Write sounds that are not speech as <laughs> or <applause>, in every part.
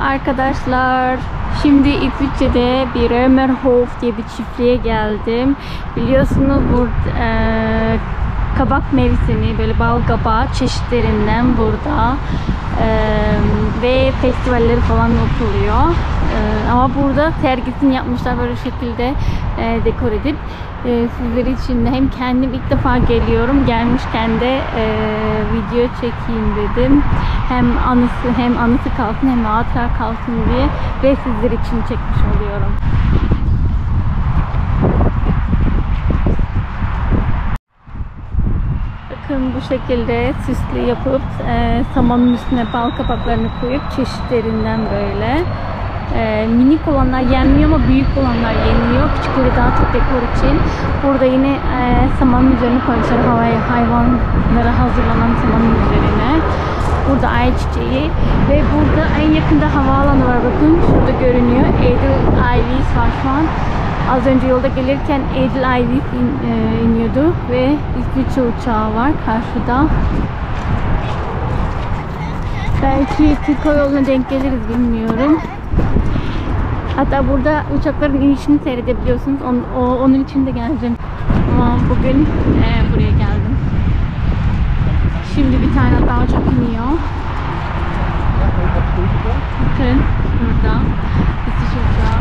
Arkadaşlar. Şimdi İsviçre'de bir Römerhof diye bir çiftliğe geldim. Biliyorsunuz burada e, kabak mevsimi böyle bal kabağı çeşitlerinden burada E, ve festivalleri falan yapılıyor. E, ama burada sergisini yapmışlar böyle şekilde e, dekor edip. E, sizler için de hem kendim ilk defa geliyorum gelmişken de e, video çekeyim dedim. Hem anısı hem anısı kalsın hem hatıra kalsın diye ve sizler için çekmiş oluyorum. Bakın bu şekilde süslü yapıp e, samanın üstüne bal kapaklarını koyup çeşitlerinden böyle e, minik olanlar yenmiyor ama büyük olanlar yeniliyor. Küçükleri daha çok dekor için. Burada yine e, samanın üzerine koymuşlar havaya hayvanlara hazırlanan samanın üzerine. Burada ay çiçeği ve burada en yakında havaalanı var bakın şurada görünüyor. Edel Ivis var şu an. Az önce yolda gelirken Edel Ivis in, e, iniyordu ve İsviçre uçağı var karşıda. Belki Hava Yolu'na denk geliriz bilmiyorum. Hatta burada uçakların inişini seyredebiliyorsunuz. Onun, o, onun için de geleceğim. Ama bugün e, buraya geldim. Şimdi bir tane daha uçak iniyor. Bakın burada. İstiş uçağı.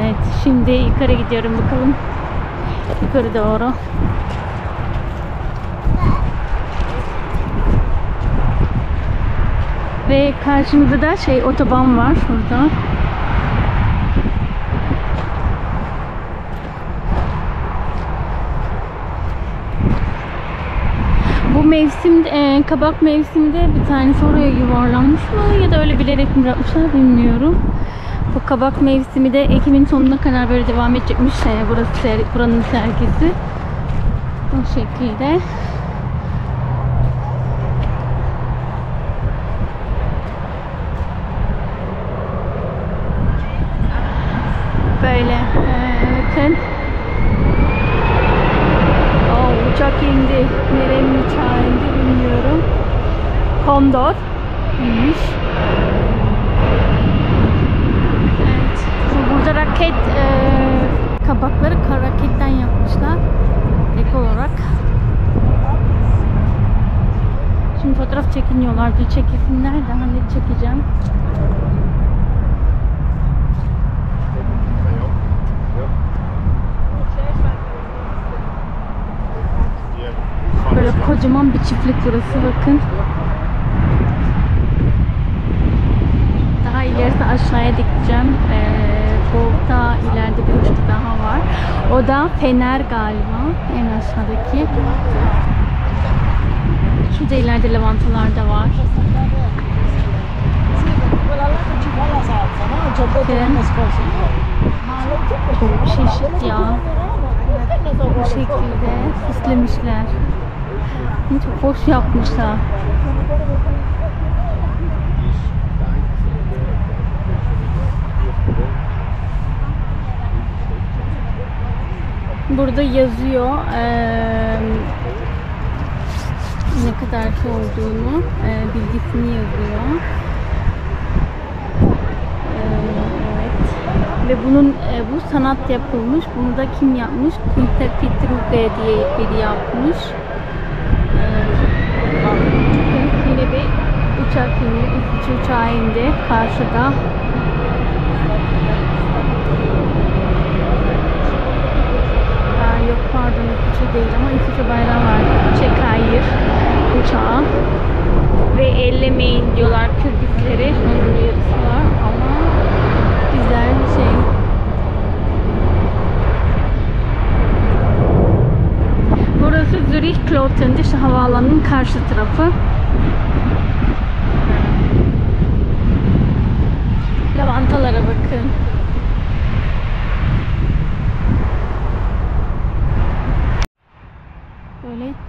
Evet şimdi yukarı gidiyorum bakalım. Yukarı doğru. Ve karşımızda da şey otoban var şurada. Mevsim e, kabak mevsiminde bir tanesi oraya yuvarlanmış mı ya da öyle bilerek mi bırakmışlar bilmiyorum. Bu kabak mevsimi de Ekim'in sonuna kadar böyle devam edecekmiş. E, burası ser, buranın sergisi. Bu şekilde. Böyle. Ee, bakın. Oh, uçak indi. Nerenin uçağı. Kondor inmiş. Evet. Bu burada raket e, kabakları raketten yapmışlar. Ek olarak. Şimdi fotoğraf çekiniyorlar. Bir çekilsinler daha net çekeceğim. Böyle kocaman bir çiftlik burası bakın. Daha ilerisi aşağıya dikeceğim. Ee, bu da ileride bir uçuk daha var. O da Fener galiba. En aşağıdaki. Şurada ileride lavantalar da var. Çok çeşit ya. Bu şekilde süslemişler. Çok hoş yapmışlar. Burada yazıyor eee, ne kadar ki olduğunu eee, bilgisini yazıyor. Ve bunun e, bu sanat yapılmış. Bunu da kim yapmış? Kunter Petruge diye biri yapmış. Eee, yine bir uçak indi. İsviçre uçağı indi. Karşıda. Aa, yok pardon İsviçre değil ama İsviçre bayrağı var. Çek hayır. Uçağı. Ve ellemeyin diyorlar Kürtleri. Onun uyarısı var ama güzel bir şey. Burası Zürich Kloten, işte havaalanının karşı tarafı. Lavantalara bakın.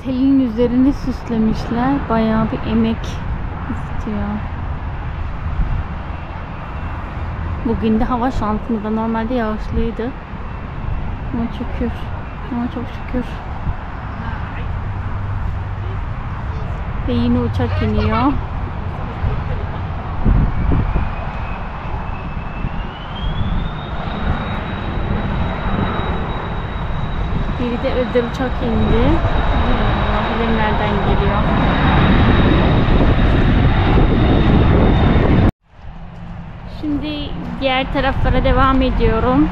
telin üzerini süslemişler. Bayağı bir emek istiyor. Bugün de hava şansımızda. Normalde yağışlıydı. Ama şükür. Ama çok şükür. Ve yine uçak iniyor. Biri de özel uçak indi. Allah bilir nereden geliyor. Şimdi diğer taraflara devam ediyorum.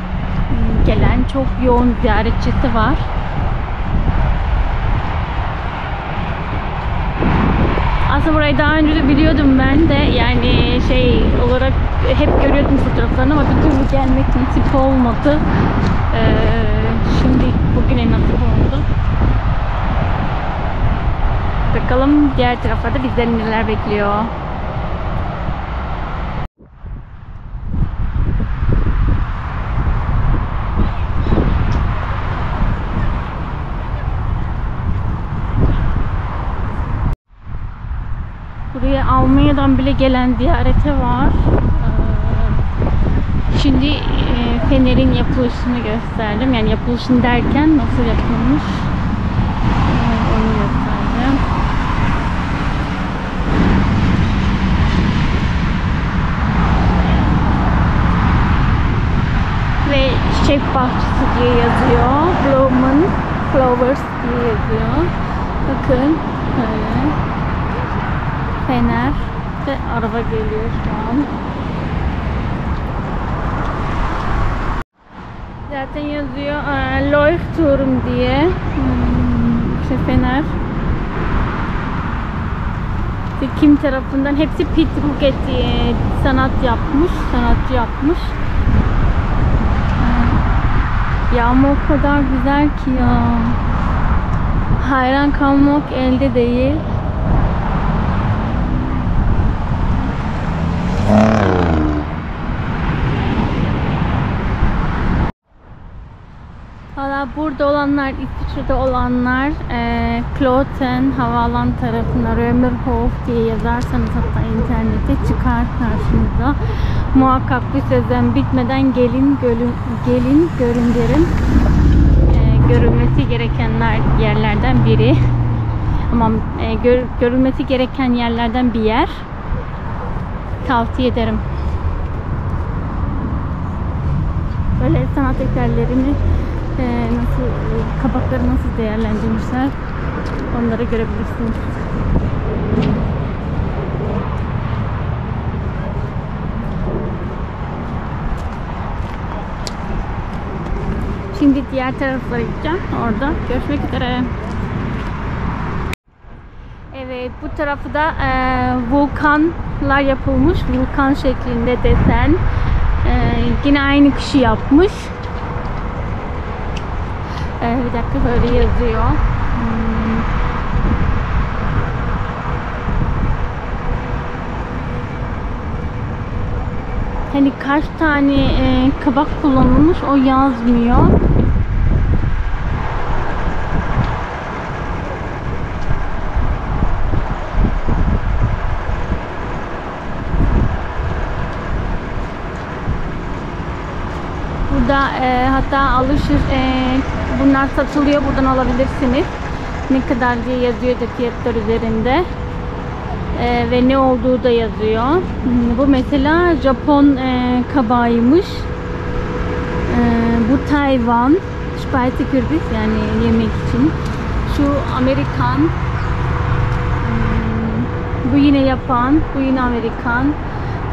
Gelen çok yoğun ziyaretçisi var. Aslında burayı daha önce de biliyordum ben de yani şey olarak hep görüyordum fotoğraflarını ama bir türlü gelmek nasip olmadı. Ee, şimdi bugüne nasip oldu. Bakalım diğer taraflarda bizleri neler bekliyor. Buraya Almanya'dan bile gelen ziyarete var. Ee, Şimdi e, fenerin yapılışını gösterdim. Yani yapılışını derken nasıl yapılmış ee, onu gösterdim. Ve çiçek bahçesi diye yazıyor. Blumen Flowers diye yazıyor. Bakın böyle fener ve araba geliyor şu an. Zaten yazıyor e, Leuchtturm diye. Hmm, işte fener. Kim tarafından hepsi Pete Buket diye sanat yapmış, sanatçı yapmış. Yağmur o kadar güzel ki ya. Hayran kalmak elde değil. Valla burada olanlar, İsviçre'de olanlar e, Kloten havaalan tarafına Römerhof diye yazarsanız hatta internette çıkar karşınıza. Muhakkak bir sözden bitmeden gelin görün, gelin görün derim. E, görülmesi gerekenler yerlerden biri. Ama e, gör, görülmesi gereken yerlerden bir yer. Tavsiye ederim. Böyle sanat eserlerini e, nasıl e, kabakları nasıl değerlendirmişler onları görebilirsiniz. Şimdi diğer taraflara gideceğim. Orada görüşmek üzere. Evet bu tarafı da e, vulkanlar yapılmış. Vulkan şeklinde desen. E, yine aynı kişi yapmış. Ee, bir dakika böyle yazıyor. Hmm. Hani kaç tane e, kabak kullanılmış o yazmıyor. Burada e, hatta alışır e, bunlar satılıyor buradan alabilirsiniz. Ne kadar diye yazıyor da üzerinde. E, ve ne olduğu da yazıyor. Hmm, Bu mesela Japon e, kabağıymış. E, bu Tayvan. Speise Kürbis yani yemek için. Şu Amerikan. Hmm, Bu yine Japan. Bu yine Amerikan.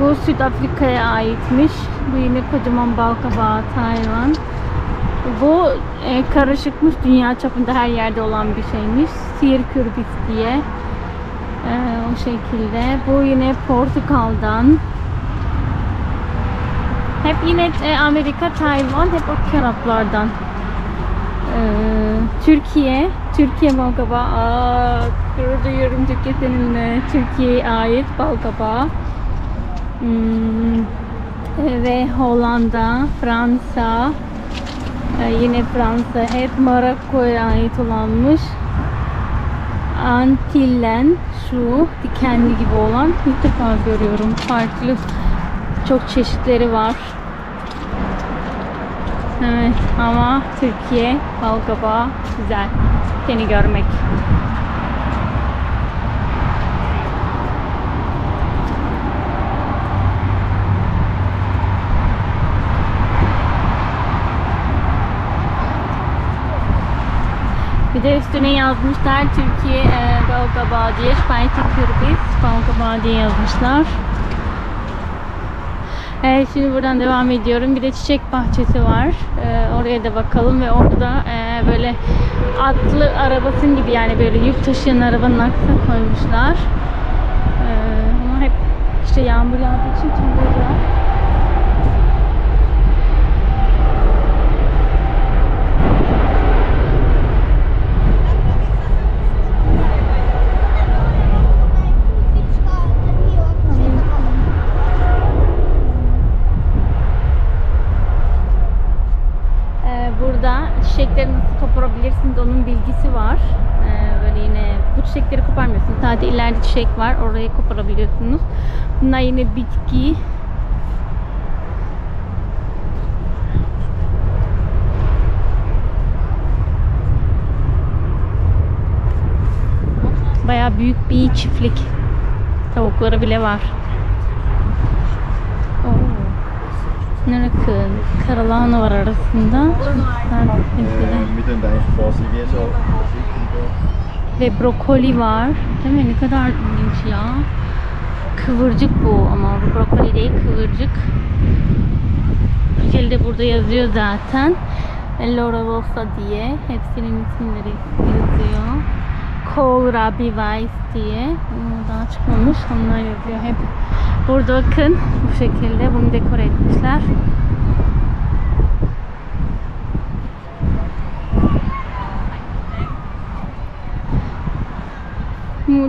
Bu Süd Afrika'ya aitmiş. Bu yine kocaman bal kabağı Tayvan. Bu e, karışıkmış. Dünya çapında her yerde olan bir şeymiş. Sihir kürbis diye. E, o şekilde. Bu yine Portakal'dan. Hep yine e, Amerika, Tayvan, hep o taraflardan. E, Türkiye, Türkiye bal kabağı. Aa, gurur duyuyorum Türkiye seninle. Türkiye'ye ait bal kabağı. Hmm, e, ve Hollanda, Fransa, yine Fransa, hep Marokko'ya ait olanmış. Antillen, şu dikenli gibi olan ilk defa görüyorum. Farklı çok çeşitleri var. Evet ama Türkiye balkabağı güzel. Seni görmek. Bir de üstüne yazmışlar Türkiye e, Balgabadiye, Spajti Kürbis, Balgabadiye yazmışlar. Evet, şimdi buradan devam ediyorum. Bir de çiçek bahçesi var. Ee, oraya da bakalım ve orada da e, böyle atlı arabasın gibi yani böyle yük taşıyan arabanın aksine koymuşlar. Ee, ama hep işte yağmur yağdığı için tüm burada. Çiçek var. Orayı koparabiliyorsunuz. Bunlar yine bitki. Bayağı büyük bir çiftlik. Tavukları bile var. Narakın, karalahana var arasında. Çocuklar hepsi de. Ve brokoli var. Değil mi? Ne kadar ilginç ya. Kıvırcık bu ama bu brokoli değil kıvırcık. Türkçeli burada yazıyor zaten. Laura Rosa diye. Hepsinin isimleri yazıyor. Kohlrabi Weiss diye. Daha çıkmamış. Onlar yazıyor hep. Burada bakın bu şekilde bunu dekore etmişler.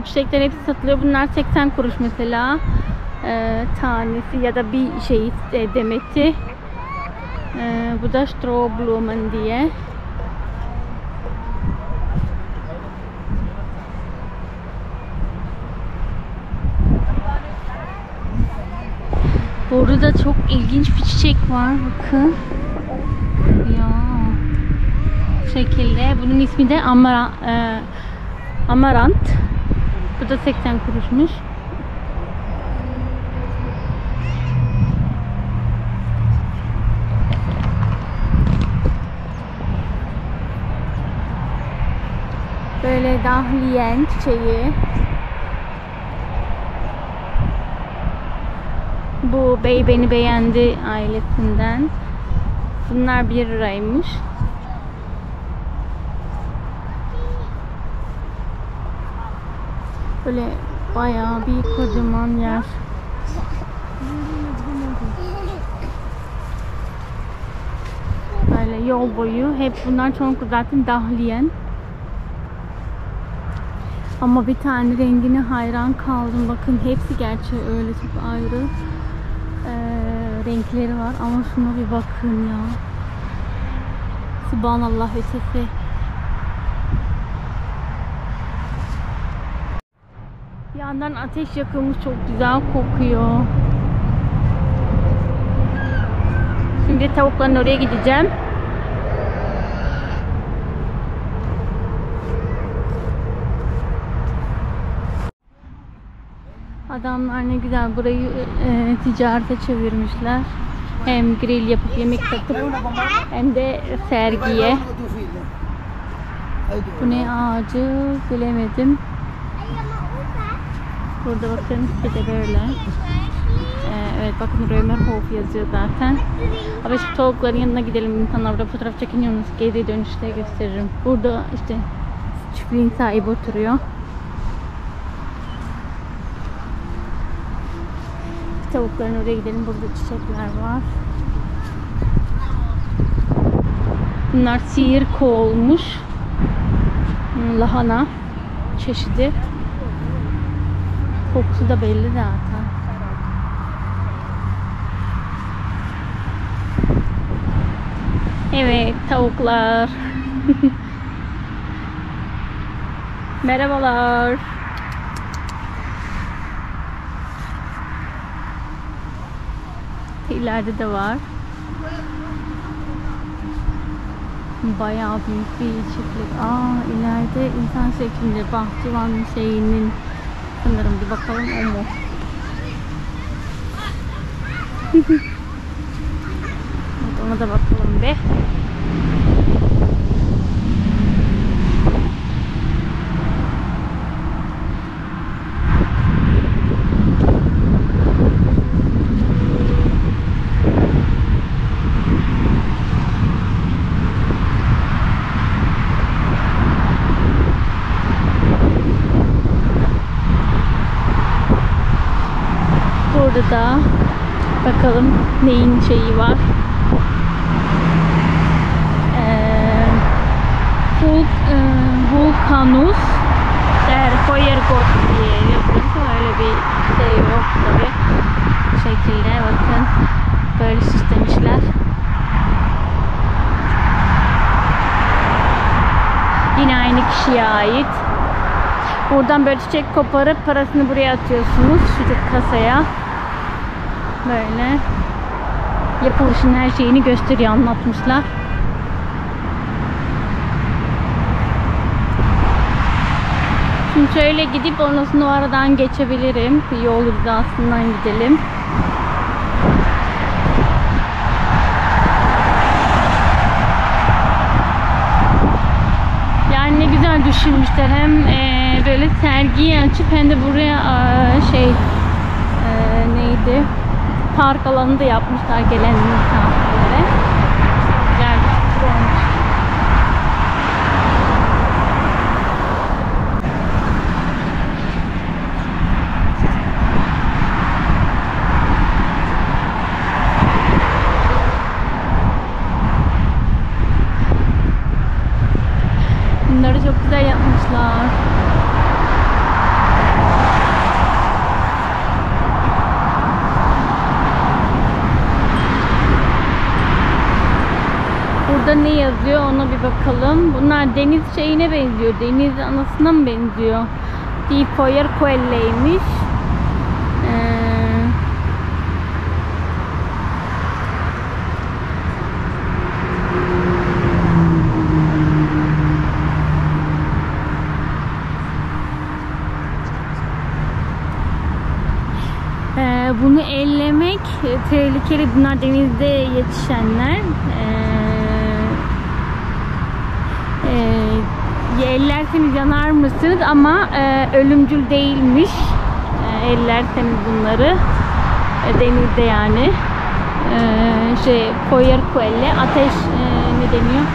Çiçekler hepsi satılıyor. Bunlar 80 kuruş mesela. Ee, tanesi ya da bir şey e, demeti. Ee, bu da Strohblumen diye. Burada da çok ilginç bir çiçek var. Bakın. Ya. Bu şekilde. Bunun ismi de Amara, e, Amarant. Bu da 80 kuruşmuş. Böyle dahliyen çiçeği. Bu bey beni beğendi ailesinden. Bunlar 1 liraymış. Böyle bayağı bir kocaman yer. Böyle yol boyu hep bunlar çoğunlukla zaten dahliyen. Ama bir tane rengine hayran kaldım. Bakın hepsi gerçi öyle çok ayrı eee, renkleri var. Ama şuna bir bakın ya. Subhanallah ötesi. Bir yandan ateş yakılmış çok güzel kokuyor. Şimdi tavukların oraya gideceğim. Adamlar ne güzel burayı e, ticarete çevirmişler. Hem grill yapıp yemek satıp hem de sergiye. Bu ne ağacı bilemedim. Burada bakın bir de böyle. Ee, evet bakın Römerhof yazıyor zaten. Ama şu tavukların yanına gidelim. İnsanlar burada fotoğraf çekiniyorsunuz. Geri dönüşte gösteririm. Burada işte çiftliğin sahibi oturuyor. Tavukların oraya gidelim. Burada çiçekler var. Bunlar sihir olmuş. Lahana çeşidi. Kokusu da belli zaten. Evet tavuklar. <laughs> Merhabalar. İleride de var. Bayağı büyük bir çiftlik. Aa ileride insan şeklinde bahçıvan şeyinin sanırım bir bakalım o mu? <laughs> Evet, ona da bakalım be. Burada da bakalım neyin şeyi var. Ee, Vul, e, der Feuergott diye yazılmış ama öyle bir şey yok tabi. Bu şekilde bakın böyle süslemişler. Yine aynı kişiye ait. Buradan böyle çiçek koparıp parasını buraya atıyorsunuz. Şu kasaya. Böyle. Yapılışın her şeyini gösteriyor anlatmışlar. Şimdi şöyle gidip ondan sonra o aradan geçebilirim. Yol hizasından gidelim. Yani ne güzel düşünmüşler. Hem e, böyle sergiyi açıp hem de buraya e, şey? Park alanı da yapmışlar gelen misafirlere. Güzel bir fikir olmuş. Bunları çok güzel yapmışlar. Burada ne yazıyor ona bir bakalım. Bunlar deniz şeyine benziyor. Deniz anasına mı benziyor? Die Feuerquelle'ymiş. Ee, Ee, bunu ellemek e, tehlikeli. Bunlar denizde yetişenler. Ee, e, ellerseniz yanar mısınız? Ama e, ölümcül değilmiş. E, ellerseniz bunları e, denizde yani. E, şey Poyer Quelle ateş e, ne deniyor?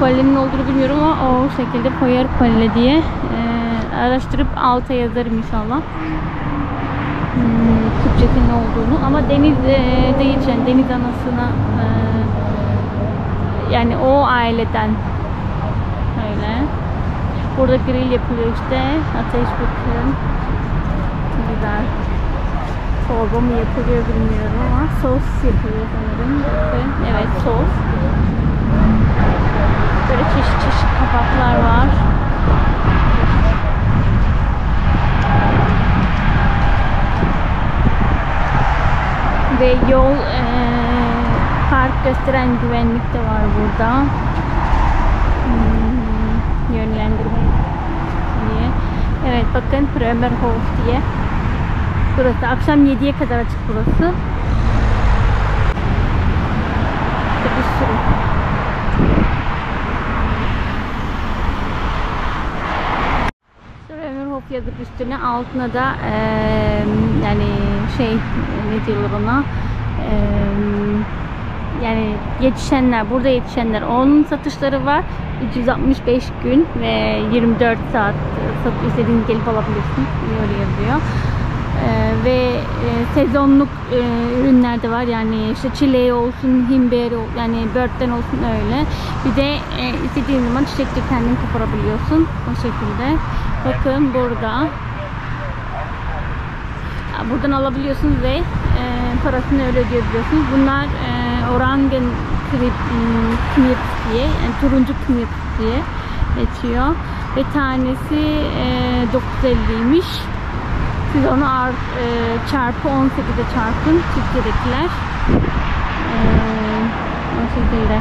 Quelle'nin olduğunu bilmiyorum ama o şekilde Poyer Quelle diye e, araştırıp alta yazarım inşallah hmm, Türkçesi ne olduğunu ama deniz e, değil yani deniz anasına e, yani o aileden burada grill yapılıyor işte. Ateş bakın güzel çorba mı yapılıyor bilmiyorum ama sos yapılıyor sanırım. Evet sos. Böyle çeşit çeşit kabaklar var. Ve yol e, park gösteren güvenlik de var burada. Hmm, yönlendirme diye. Evet bakın Bremerhof diye. Burası akşam 7'ye kadar açık burası. İşte bir sürü. Yazıp üstüne altına da eee, yani şey ne diyorlar ona eee, yani yetişenler burada yetişenler onun satışları var. 365 gün ve 24 saat sat istediğiniz gelip alabilirsiniz öyle yazıyor. Eee, ve e, sezonluk e, ürünler de var. Yani işte çileği olsun himberi yani börtten olsun öyle. Bir de e, istediğin zaman çiçekçi kendin koparabiliyorsun o şekilde. Bakın burada. Buradan alabiliyorsunuz ve e, parasını öyle ödeyebiliyorsunuz. Bunlar e, Orangen Knip, Knip diye, yani turuncu Knip diye geçiyor. Ve tanesi e, 950'ymiş. Siz onu art, e, çarpı 18'e çarpın Türkiye'dekiler. E, o şekilde.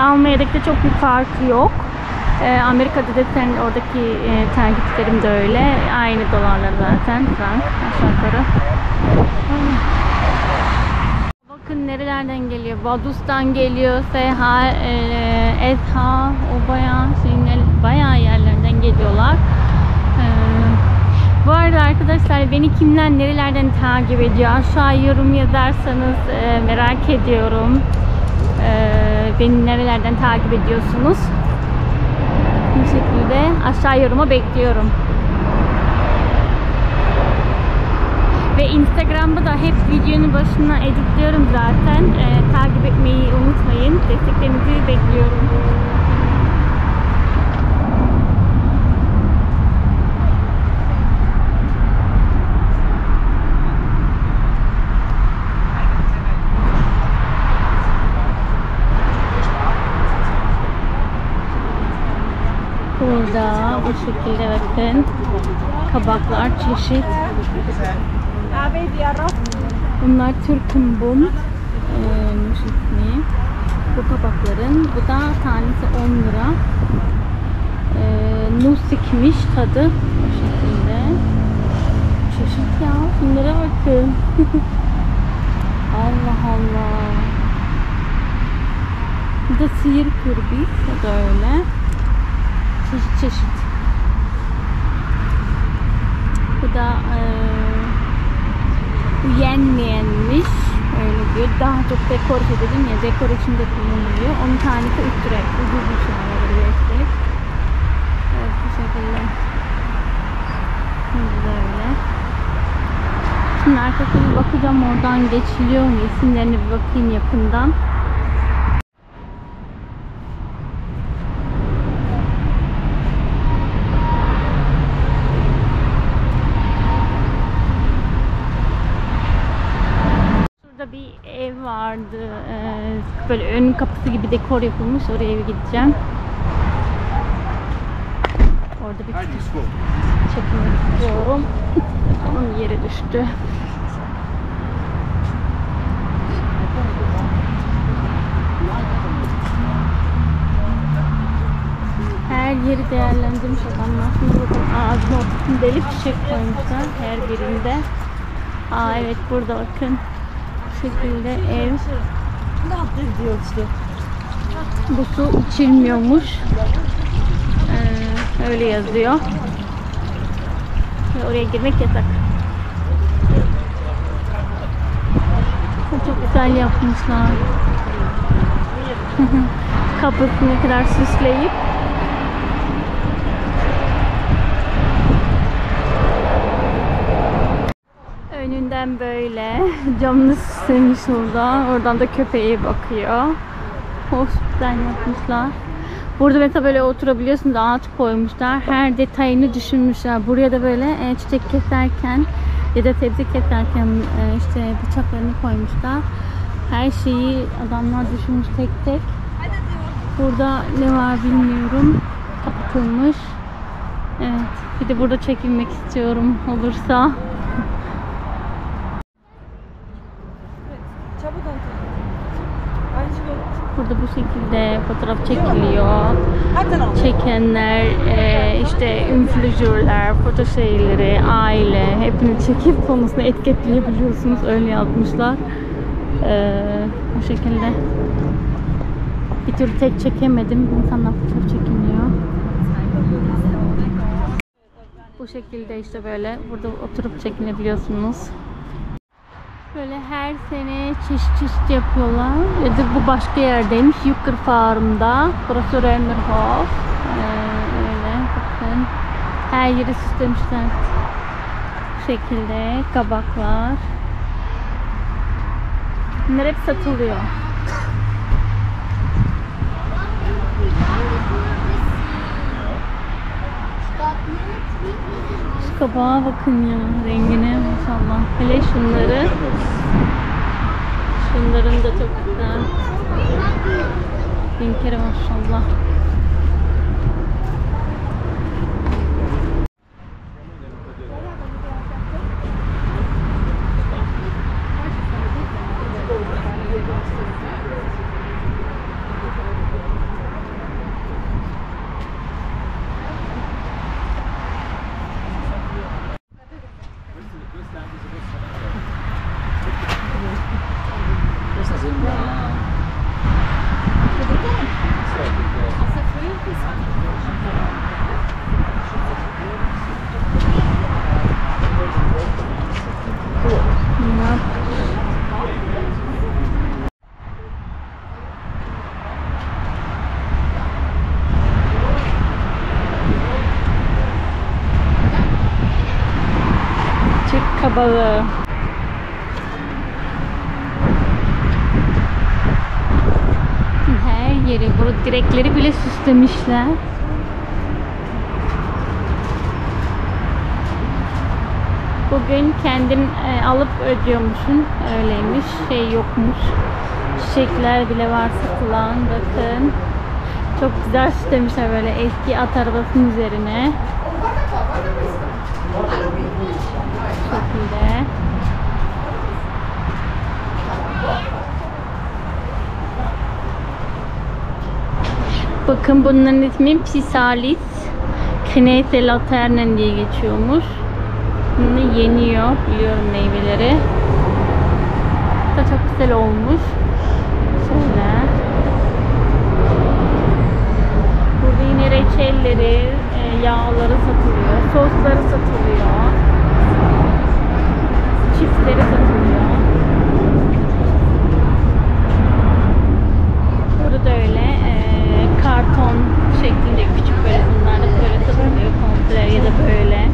Almanya'daki de çok bir farkı yok. Ee, Amerika'da da sen oradaki e, takipçilerim de öyle. Aynı dolarlar zaten. Frank aşağı yukarı. Bakın nerelerden geliyor. Vadus'tan geliyor. SH, e, SH, o bayağı, şeyin, bayağı yerlerden geliyorlar. Ee, bu arada arkadaşlar beni kimden nerelerden takip ediyor? Aşağı yorum yazarsanız e, merak ediyorum. Ee, beni nerelerden takip ediyorsunuz? Bu şekilde aşağı yoruma bekliyorum. Ve Instagram'da da hep videonun başına editliyorum zaten. Ee, takip etmeyi unutmayın. Desteklerinizi bekliyorum. Burada bu şekilde bakın kabaklar çeşit. Bunlar Türk'ün bum. Ee, ismi. Bu kabakların. Bu da tanesi 10 lira. Ee, nusikmiş tadı. Bu şekilde. Çeşit ya. Bunlara bakın. <laughs> Allah Allah. Bu da sihir kurbi. Bu da öyle. Çeşit çeşit. Bu da eee yenmeyenmiş. Öyle diyor. Daha çok dekor dedim ya dekor içinde kullanılıyor. Onun tanesi 3 lira. Ucuz bir şey var üstelik. Evet bu şekilde. Böyle. Şimdi bir bakacağım oradan geçiliyor mu? İsimlerine bir bakayım yakından. Şurada bir ev vardı. Ee, böyle ön kapısı gibi dekor yapılmış. Oraya bir gideceğim. Orada bir çekmek istiyorum. Onun yere düştü. Her yeri değerlendirmiş adamlar. Şimdi bakın ağzına ortasını delik çiçek koymuşlar her birinde. Aa evet burada bakın. Bu şekilde ev. Bu su içilmiyormuş. Ee, öyle yazıyor. Ve oraya girmek yasak. Çok güzel yapmışlar. <laughs> Kapısını kadar süsleyip Önünden böyle <laughs> camını süslemiş orada. Oradan da köpeğe bakıyor. Hoş güzel yapmışlar. Burada mesela böyle oturabiliyorsunuz ağaç koymuşlar. Her detayını düşünmüşler. Buraya da böyle e, çiçek keserken ya da sebze keserken e, işte bıçaklarını koymuşlar. Her şeyi adamlar düşünmüş tek tek. Burada ne var bilmiyorum. Kapatılmış. Evet. Bir de burada çekilmek istiyorum olursa. Burada bu şekilde fotoğraf çekiliyor. Çekenler, e, işte influencerler, foto şeyleri, aile hepini çekip sonrasında etiketleyebiliyorsunuz. Öyle yazmışlar. E, bu şekilde. Bir türlü tek çekemedim. İnsanlar fotoğraf çekiniyor. Bu şekilde işte böyle burada oturup çekinebiliyorsunuz. Böyle her sene çeşit çeşit yapıyorlar. Ya da bu başka yerdeymiş. Yukarı Farm'da. Burası Römerhof. Ee, öyle bakın. Her yeri süslemişler. Bu şekilde kabaklar. Bunlar hep satılıyor. Kabağa bakın ya rengine maşallah. Hele şunları. Şunların da çok güzel. Bin kere maşallah. Bunlar Türk kabağı. Direkleri bile süslemişler. Bugün kendin e, alıp ödüyormuşsun. Öyleymiş. Şey yokmuş. Çiçekler bile var satılan. Bakın. Çok güzel süslemişler böyle eski at arabasının üzerine. Bu şekilde. Bakın bunların ismi Psisalis Knete Laternen diye geçiyormuş. Bunu yeniyor. Biliyorum meyveleri. Da çok güzel olmuş. Şöyle. Burada yine reçelleri, e, yağları satılıyor. Sosları satılıyor. Çiftleri satılıyor. Burada da öyle e, karton şeklinde küçük böyle bunlar da böyle satılıyor komple ya da böyle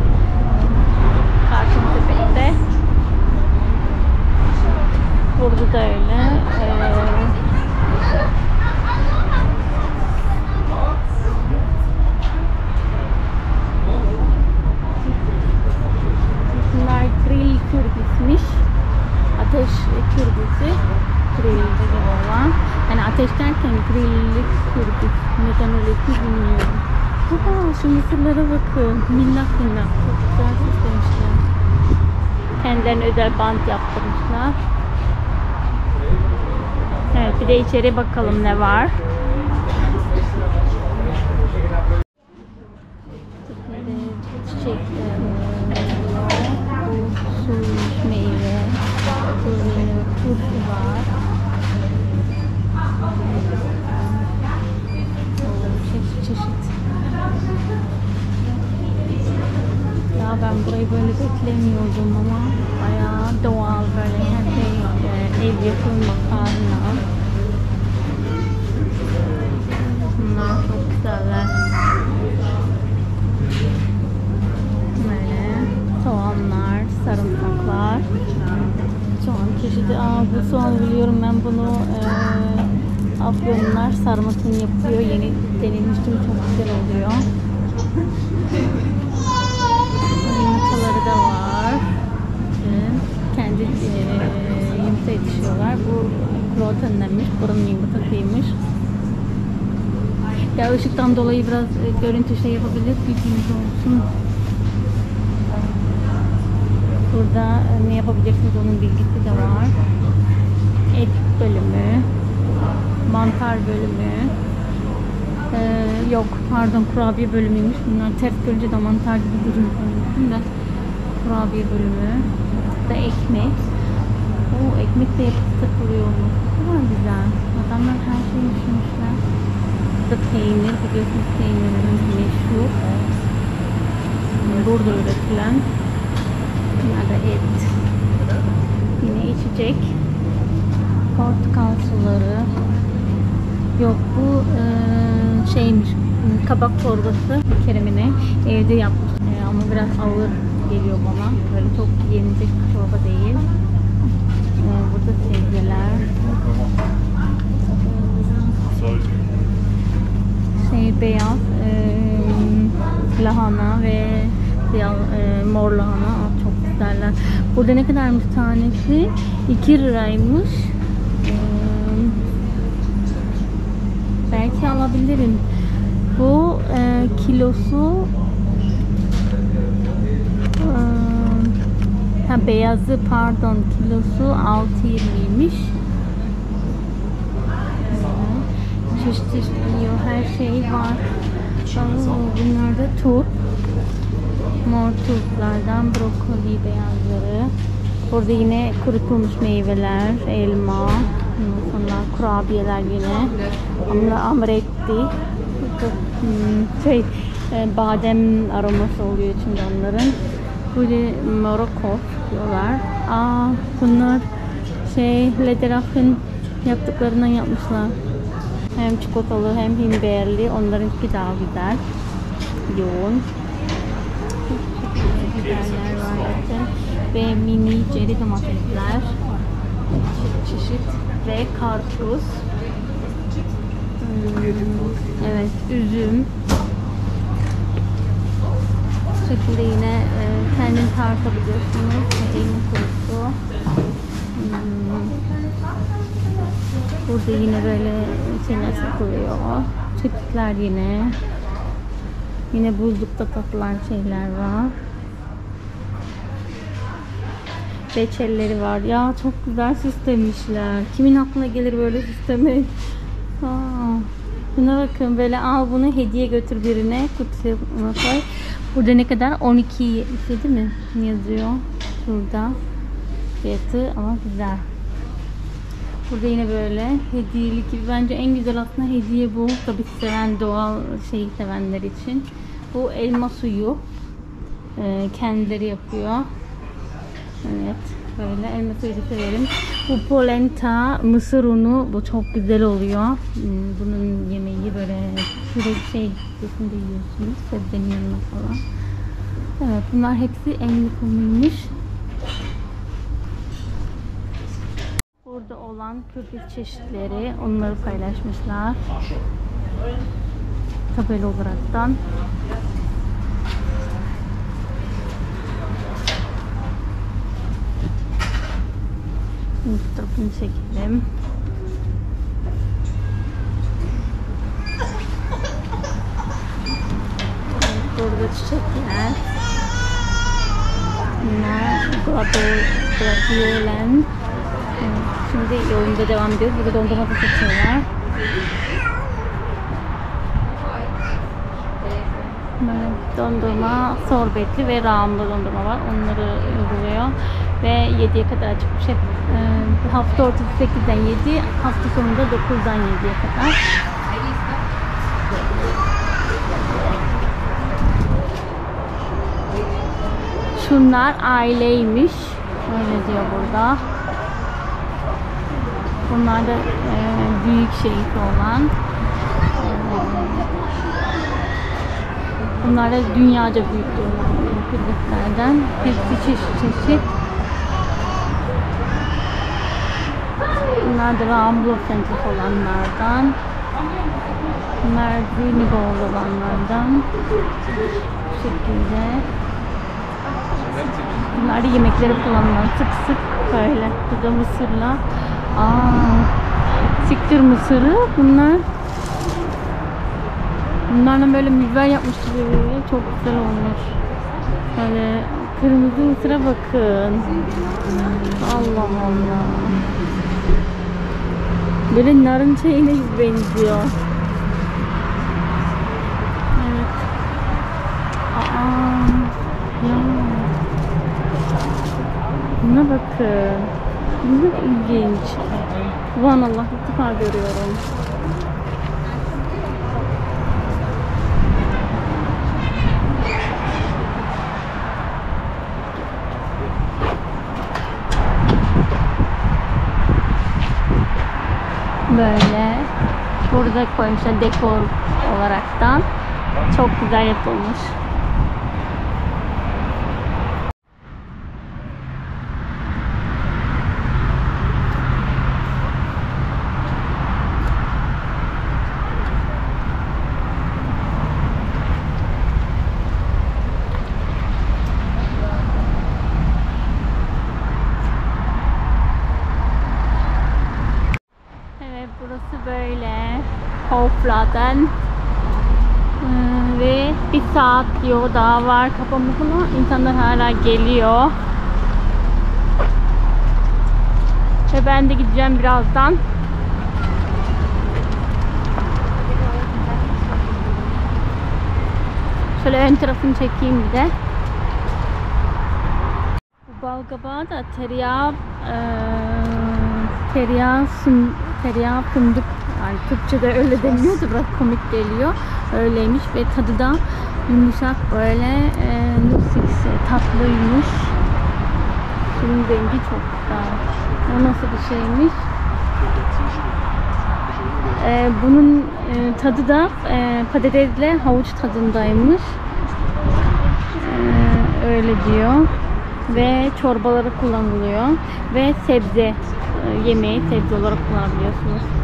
karton sepette. Burada da öyle. E, bunlar grill kürbismiş. Ateş kürbisi. Grillde gibi olan. Yani ateş derken grillik kürbis. Neden öyle ki bilmiyorum. Oha şu mısırlara bakın. Minnak minnak. Çok güzel süslemişler. Kendilerine özel bant yaptırmışlar. Evet bir de içeri bakalım ne var. Çiçek, meyve, turşu var. Oo, Çeşit çeşit. Ya ben burayı böyle beklemiyordum ama bayağı doğal böyle her şey e, ev yapımı makarna. Bunlar çok güzeller. Böyle soğanlar, sarımsaklar. Soğan çeşidi. Aa bu soğan biliyorum ben bunu eee Afyonlar sarmasını yapıyor. Yeni denilmiştim. Çok güzel oluyor. Yumurtaları da var. Evet, Kendi eee yumurta yetişiyorlar. Bu protein demiş. Buranın yumurtasıymış. Ya ışıktan dolayı biraz e, görüntü şey yapabilir. Bilginiz olsun. Burada e, ne yapabilirsiniz onun bilgisi de var. Et bölümü, mantar bölümü. Ee, yok pardon kurabiye bölümüymüş. Bunlar ters görünce de mantar gibi duruyor. Kurabiye bölümü. Da ekmek. O ekmek de yapıp takılıyormuş. Ne kadar güzel. Adamlar her şeyi düşünmüşler. Burada peynir biliyorsunuz peynirimiz meşhur. Burada üretilen. Bunlar da et. Yine içecek. Portakal suları. Yok bu eee, şeymiş kabak çorbası Kerem'ine evde yapmış Eee, ama biraz ağır geliyor bana. Böyle çok yenilecek çorba değil. Burada sebzeler. Şey beyaz eee, lahana ve siyah, eee, mor lahana Aa, çok güzeller. Burada ne kadarmış tanesi? 2 liraymış. Eee, belki alabilirim. Bu eee, kilosu eee, ha beyazı pardon kilosu 6.20'ymiş. Çeşit çeşit yiyor. Her şey var. Oo, bunlar da turp. Mor turplardan brokoli beyazları. Burada yine kurutulmuş meyveler, elma, sonra kurabiyeler yine. Amla amretti. Hmm, şey, e, badem aroması oluyor içinde onların. Böyle Morokko diyorlar. Aa, bunlar şey Lederach'ın yaptıklarından yapmışlar. Hem çikolatalı hem himberli. Onlarınki daha güzel. Yoğun. Biberler var. Ve mini ceri domatesler. Çeşit. Ve karpuz. Evet, üzüm. Bu şekilde yine e, kendin tartabiliyorsunuz. Elma kurusu. Hmm. Burada yine böyle şeyler satılıyor. Çetikler yine. Yine buzlukta takılan şeyler var. Reçelleri var. Ya çok güzel süslemişler. Kimin aklına gelir böyle süslemek? Buna bakın böyle al bunu hediye götür birine kutuya koy. Burada ne kadar? 12.77 mi yazıyor? Şurada fiyatı ama güzel. Burada yine böyle hediyelik gibi. Bence en güzel aslında hediye bu. Tabii seven doğal şeyi sevenler için. Bu elma suyu. Ee, kendileri yapıyor. Evet. Böyle elma suyu severim. Bu polenta mısır unu. Bu çok güzel oluyor. Hmm, Bunun yemeği böyle sürekli şey üstünde yiyorsunuz. Sebzenin yanına falan. Evet bunlar hepsi el yapımıymış. Burada olan kürpik çeşitleri onları paylaşmışlar. Tabela olaraktan. Şimdi fotoğrafını çekelim. Burada çiçekler. Bunlar. Evet, Şimdi yolunda devam ediyoruz. Burada dondurma satıyorlar. Böyle dondurma, sorbetli ve rağımlı dondurma var. Onları uyguluyor. Ve 7'ye kadar açıkmış. Hep e, hafta ortası 8'den 7, hafta sonunda 9'dan 7'ye kadar. Şunlar aileymiş. Öyle diyor burada. Bunlar da e, büyük şehit olan. Bunlar da dünyaca büyük olan kürklerden. Hepsi çeşit çeşit. Bunlar da Ramblo olanlardan. Bunlar Greengold olanlardan. Bu şekilde. Bunlar da yemeklere kullanılan sık sık böyle. Bu da mısırla. Aa, siktir mısırı. Bunlar Bunlarla böyle mücver yapmış gibi çok güzel olmuş. Böyle kırmızı mısıra bakın. Allah Allah. Böyle narın şeyine gibi benziyor. Evet. Aa, ya. Buna bakın. Bu da ilginç. Subhanallah ilk defa görüyorum. Böyle burada koymuşlar dekor olaraktan. Çok güzel yapılmış. Evet burası böyle Hofladen Ee, ve bir saat yol daha var kapamak ama insanlar hala geliyor. Ve ben de gideceğim birazdan. Şöyle ön tarafını çekeyim bir de. Bu balgabağı da tereyağı eee tereyağı, sun, tereyağı fındık yani Türkçe'de öyle deniyor da biraz komik geliyor. Öyleymiş ve tadı da yumuşak böyle e, nusix, tatlıymış. Şunun rengi çok güzel. O nasıl bir şeymiş? E, bunun e, tadı da e, patatesle havuç tadındaymış. E, öyle diyor. Ve çorbalara kullanılıyor. Ve sebze e, yemeği sebze olarak kullanabiliyorsunuz.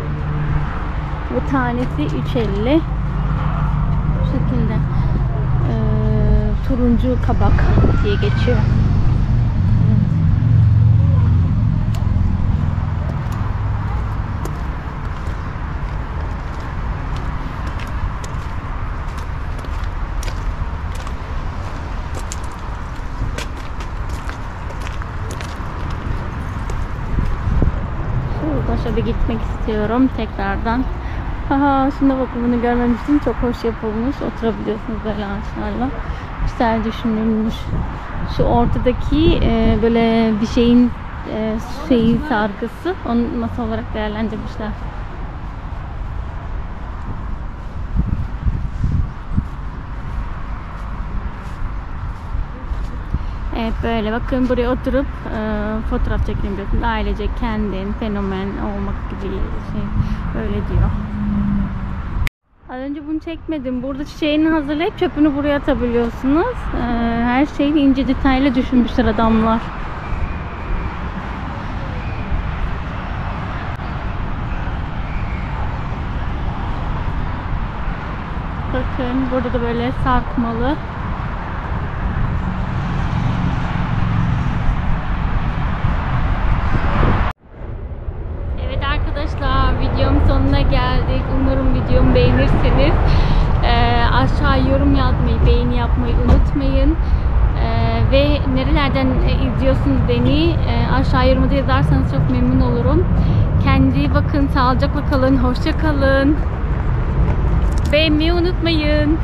Bu tanesi 3.50. Bu şekilde. Ee, turuncu kabak diye geçiyor. Şuradan şöyle gitmek istiyorum tekrardan. Haha şuna bakın bunu görmemiştim. Çok hoş yapılmış. Oturabiliyorsunuz böyle ağaçlarla. Güzel düşünülmüş. Şu ortadaki e, böyle bir şeyin e, şeyin sargısı. Onu masa olarak değerlendirmişler. Evet böyle bakın buraya oturup e, fotoğraf çekebiliyorsun. Ailece kendin, fenomen olmak gibi şey öyle diyor. Önce bunu çekmedim. Burada çiçeğini hazırlayıp çöpünü buraya atabiliyorsunuz. E, her şeyi ince detaylı düşünmüşler adamlar. Bakın burada da böyle sarkmalı Evet arkadaşlar videom sonuna geldik. Umarım videomu beğenirsiniz. Ee, aşağı yorum yazmayı, beğeni yapmayı unutmayın. Ee, ve nerelerden izliyorsunuz beni e, aşağı yorumda yazarsanız çok memnun olurum. Kendinize bakın, sağlıcakla kalın, hoşça kalın. Beğenmeyi unutmayın.